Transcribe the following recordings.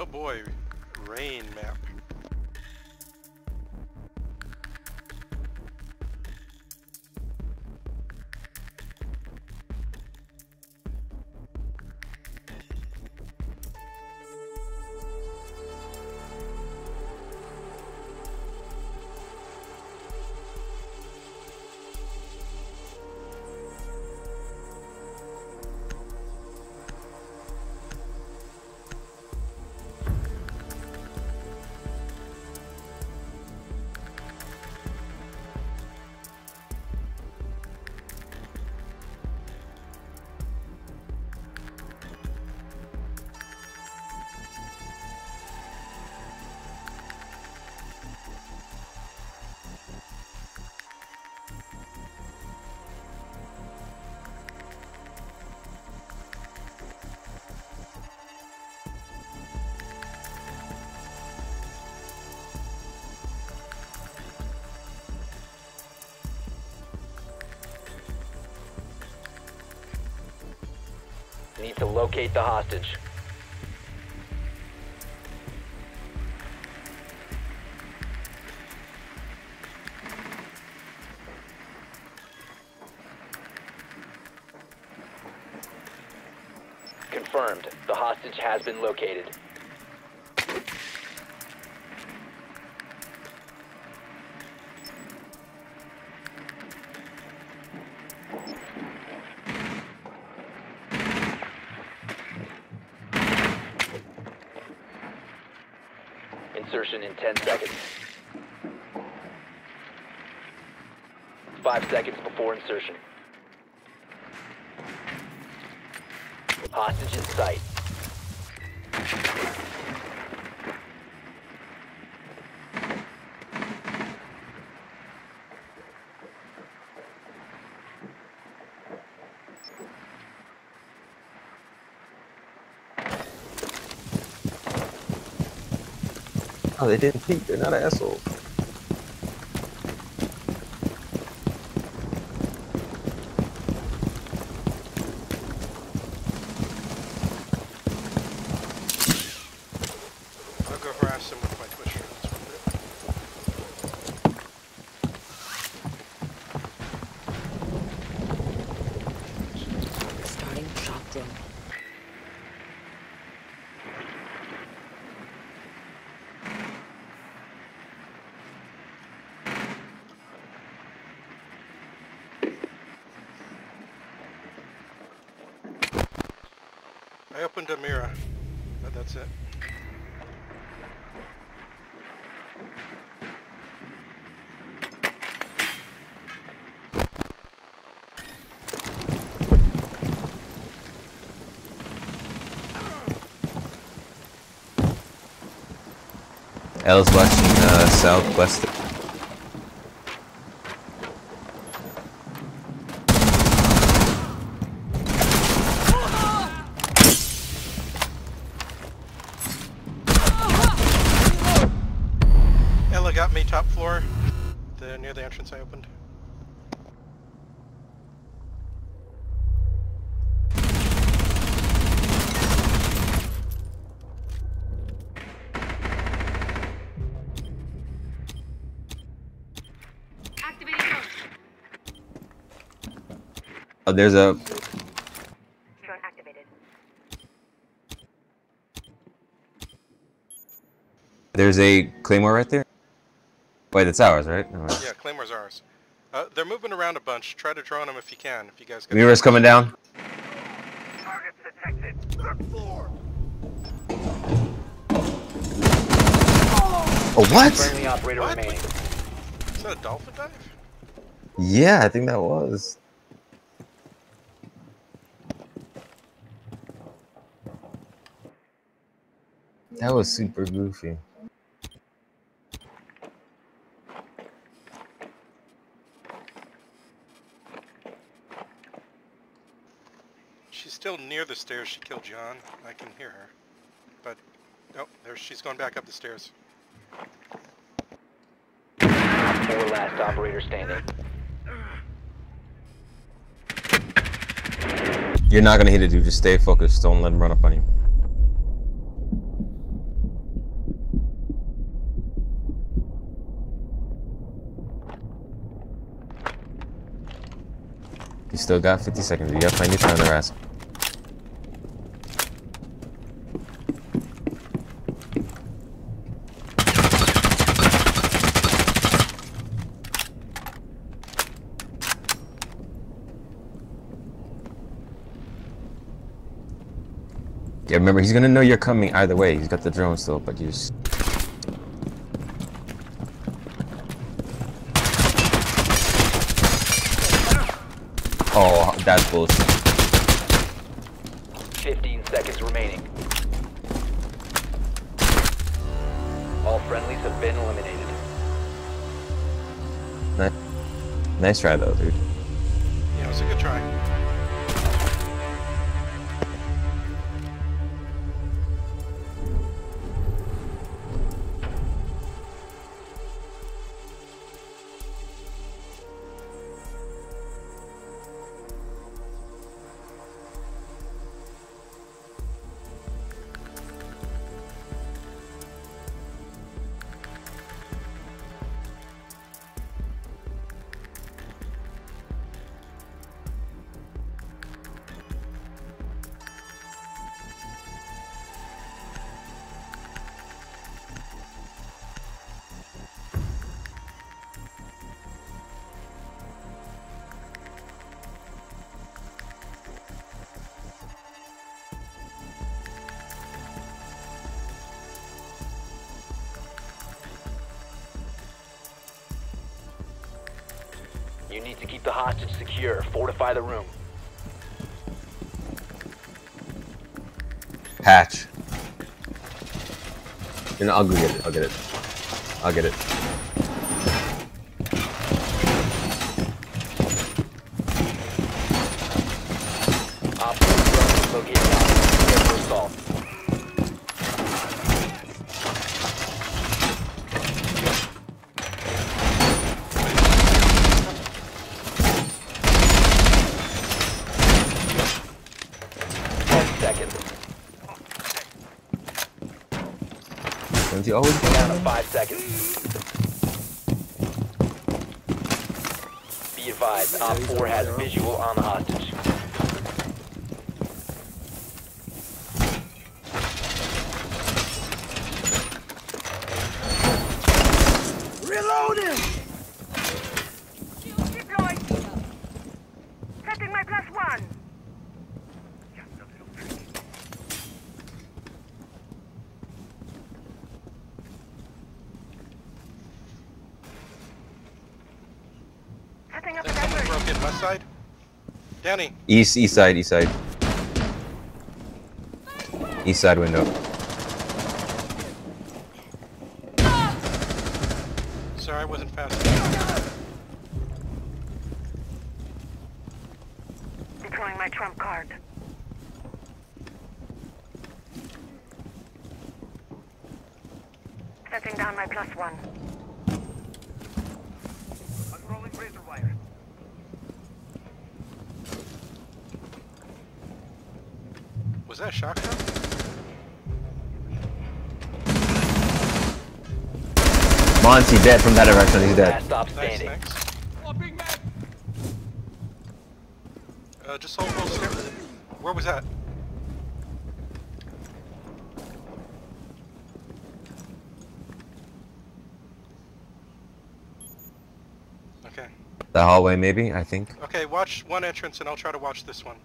Oh boy, rain map. Need to locate the hostage. Confirmed. The hostage has been located. Insertion in 10 seconds. Five seconds before insertion. Hostage in sight. Oh, they didn't peek. They're not assholes. I'll go harass him with my twister. Starting dropped in. I opened a mirror, but that's it. L's watching uh, southwest. Ela got me top floor, the near the entrance I opened. Oh, there's a. Drone activated. There's a claymore right there. Wait, that's ours, right? No, Yeah, Claymore's ours. Uh, they're moving around a bunch. Try to drone them if you can. If you guys get Mirror's coming down. Targets detected. Third floor. Oh, what? Friendly operator What? remaining. Is that a dolphin dive? Yeah, I think that was. That was super goofy. She's still near the stairs she killed John. I can hear her. But, nope, there she's going back up the stairs. Four last operator standing. You're not gonna hit it, dude. Just stay focused. Don't let him run up on you. You still got 50 seconds. You got plenty of time to ask. Remember, he's gonna know you're coming either way. He's got the drone still, but you just... Oh, that's bullshit. 15 seconds remaining. All friendlies have been eliminated. Nice, nice try though, dude. Yeah, it was a good try. You need to keep the hostage secure. Fortify the room. Hatch. And I'll get it. I'll get it. I'll get it. Op 4 drone located hostage. Prepare for assault. Ten seconds. Don't you always go Down to five seconds. Be advised, Op 4 has visual on the hostage. Deployed. Setting my plus one. Setting I up think someone diversion. broke in west side. Danny, East, east side, east side. East side window. Monty dead from that direction. He's dead. Last stop Nice, standing. thanks. Uh, just hold those stairs. Where was that? Okay. The hallway, maybe. I think. Okay, watch one entrance and I'll try to watch this one.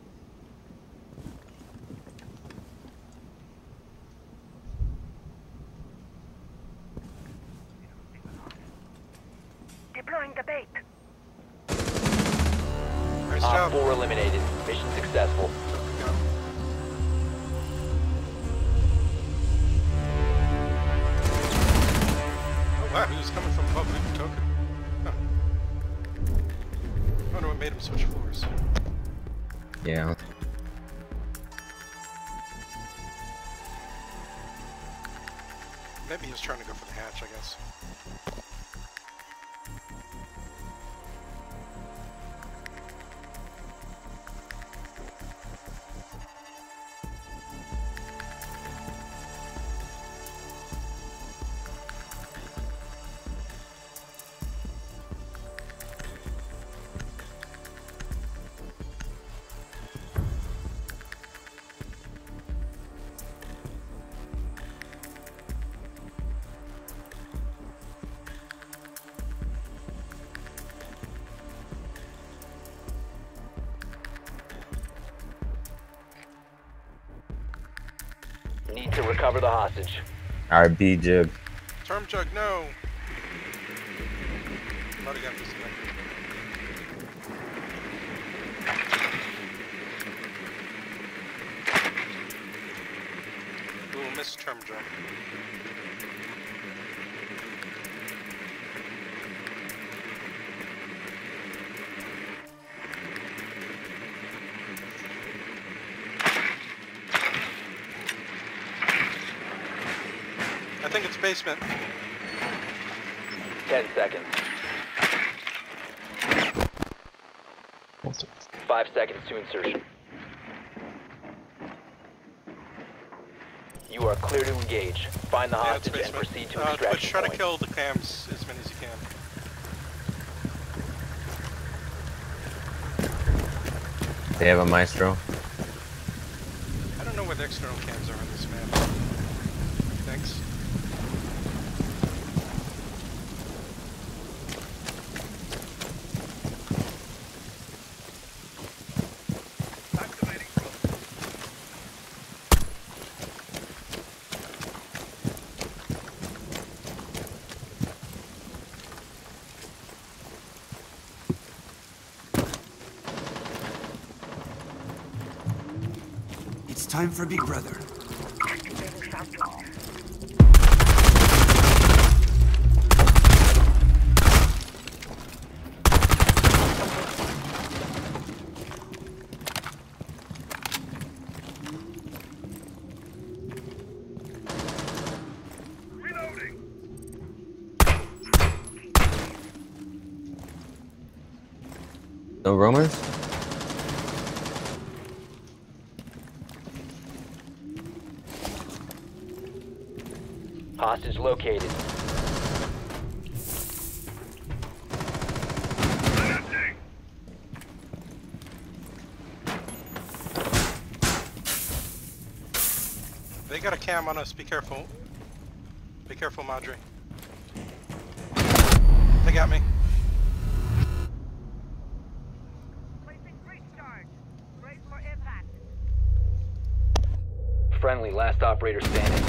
Deploying the bait. Nice Op 4 eliminated. Mission successful. Oh wow, he was coming from above the token. Huh. I wonder what made him switch floors. Yeah. Maybe he was trying to go for the hatch, I guess. To recover the hostage. Alright, B jib. Term jug, no. Might have got this guy. Ooh, miss term jug. Basement. 10 seconds. 5 seconds to insertion. You are clear to engage. Find the Yeah, hostage and proceed to Uh, Twitch, extraction try to point. kill the cams as many as you can. They have a maestro. I don't know where the external cams are on this map. Thanks. It's time for Big Brother. No roamers? Hostage located. They got a cam on us. Be careful. Be careful, Madre. They got me. Placing breach charge. Brace for impact. Friendly, last operator standing.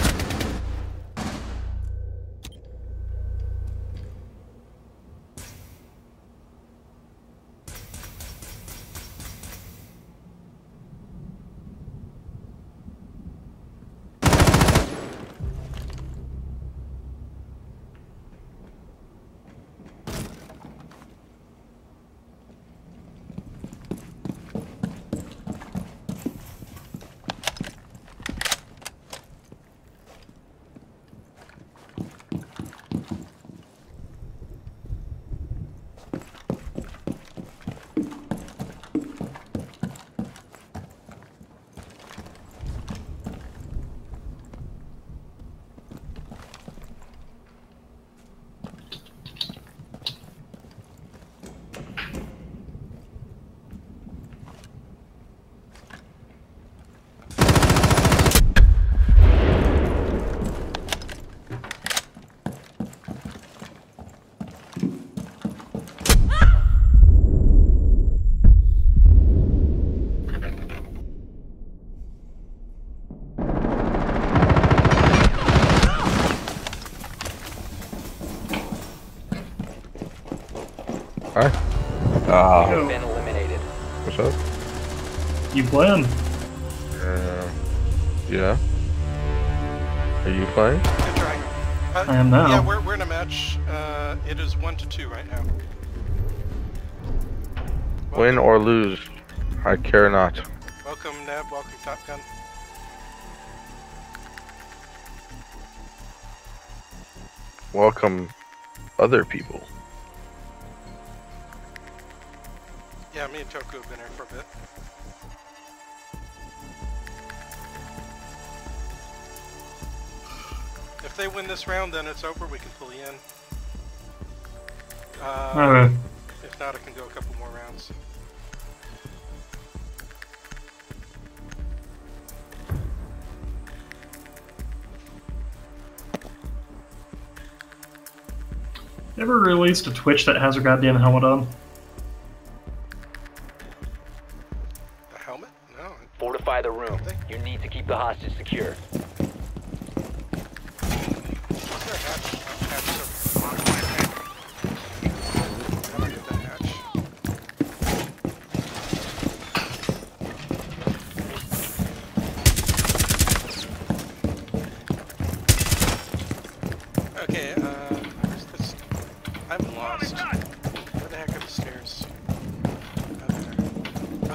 Hi, Oh, Been eliminated. what's up? You playing? Uh, yeah. Are you playing? Good. Uh, I am now. Yeah, we're, we're in a match. Uh, it is one to two right now. Win or lose, I care not. Welcome, Neb. Welcome, Top Gun. Welcome other people. Yeah, me and Toku have been here for a bit. If they win this round, then it's over. We can pull you in. Uh. If not, I can go a couple more rounds. Ever released a Twitch that has her goddamn helmet on?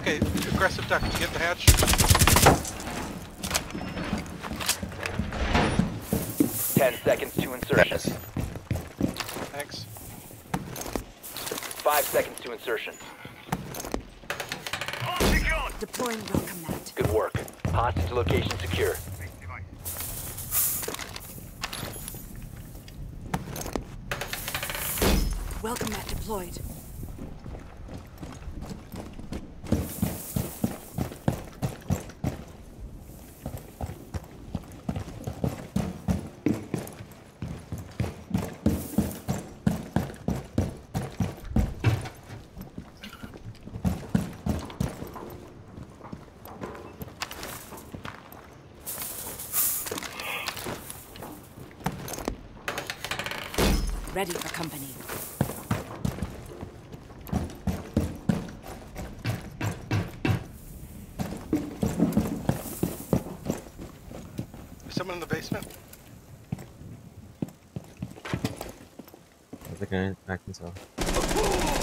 Okay, aggressive duck, did you get the hatch? Ten seconds to insertion. Yes. Thanks. Five seconds to insertion. Deploying welcome mat. Good work. Hostage location secure. Welcome mat deployed. Ready for company. Is someone in the basement? I think I, I can tell.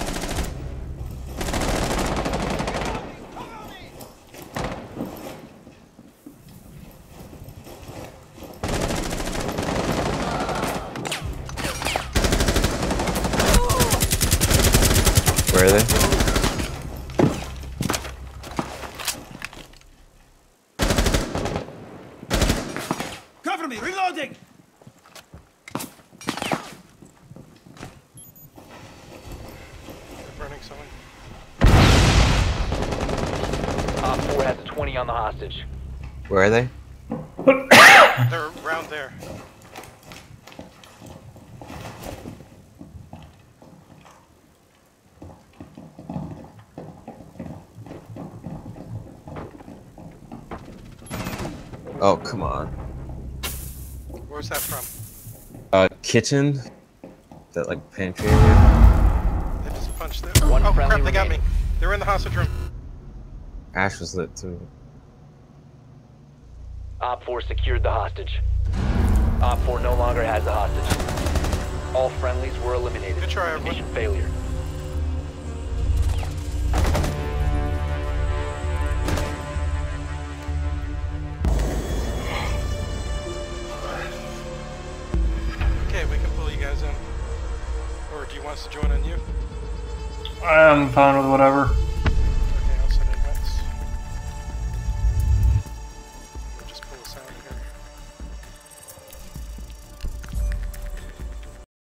Op 4 has a 20 on the hostage. Where are they? They're around there. Oh, come on. Where's that from? Uh, kitchen? That, like, pantry area? They just punched there. One oh crap, friendly they got me. They're in the hostage room. Ash was lit, too. Op 4 secured the hostage. Op 4 no longer has the hostage. All friendlies were eliminated. Good try, everyone. Mission failure. Okay, we can pull you guys in. Or do you want us to join on you? I'm fine with whatever.